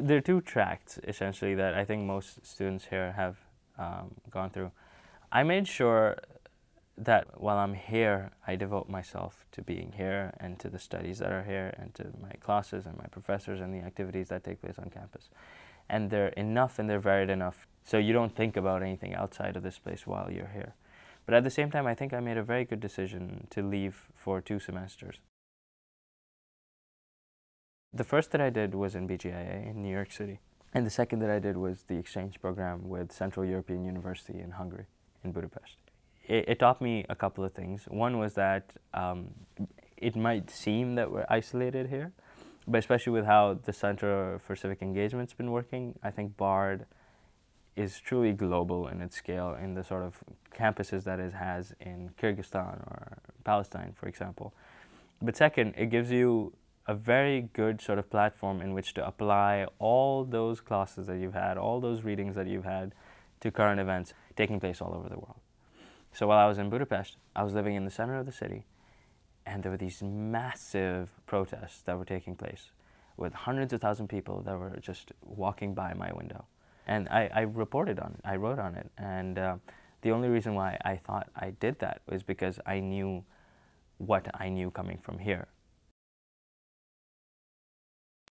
There are two tracks essentially that I think most students here have um, gone through. I made sure that while I'm here, I devote myself to being here and to the studies that are here and to my classes and my professors and the activities that take place on campus. And they're enough and they're varied enough so you don't think about anything outside of this place while you're here. But at the same time, I think I made a very good decision to leave for two semesters. The first that I did was in BGIA in New York City. And the second that I did was the exchange program with Central European University in Hungary, in Budapest. It, it taught me a couple of things. One was that um, it might seem that we're isolated here, but especially with how the Center for Civic Engagement's been working, I think BARD is truly global in its scale in the sort of campuses that it has in Kyrgyzstan or Palestine, for example. But second, it gives you a very good sort of platform in which to apply all those classes that you've had, all those readings that you've had to current events taking place all over the world. So while I was in Budapest, I was living in the center of the city, and there were these massive protests that were taking place with hundreds of thousands of people that were just walking by my window. And I, I reported on it, I wrote on it. And uh, the only reason why I thought I did that was because I knew what I knew coming from here.